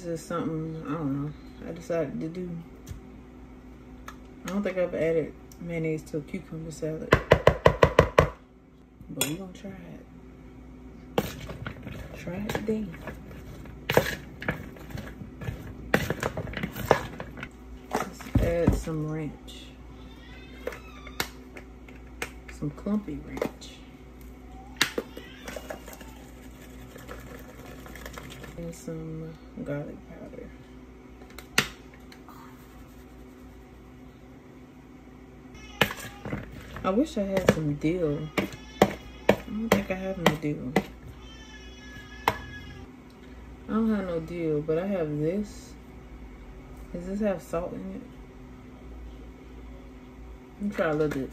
This is something, I don't know, I decided to do. I don't think I've added mayonnaise to a cucumber salad. But we're gonna try it. Try it today. Let's add some ranch. Some clumpy ranch. And some garlic powder. I wish I had some dill. I don't think I have no dill. I don't have no dill, but I have this. Does this have salt in it? Let me try a little bit.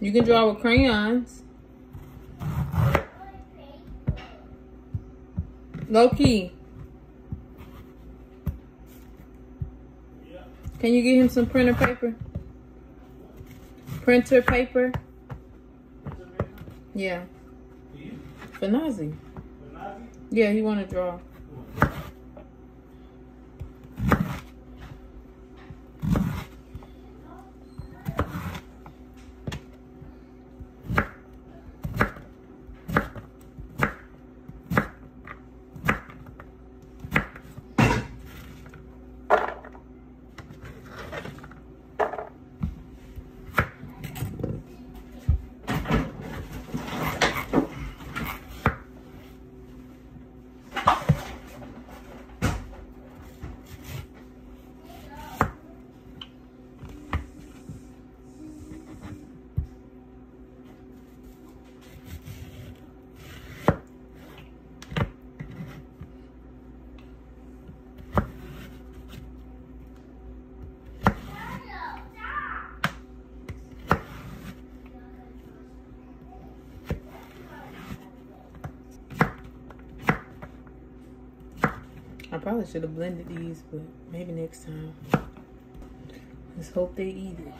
You can draw with crayons. Low key. Can you get him some printer paper? Printer paper? Yeah. For Nazi. Yeah, he wanna draw. I probably should have blended these, but maybe next time. Let's hope they eat it.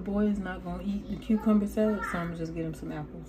The boy is not going to eat the cucumber salad, so I'm going to just get him some apples.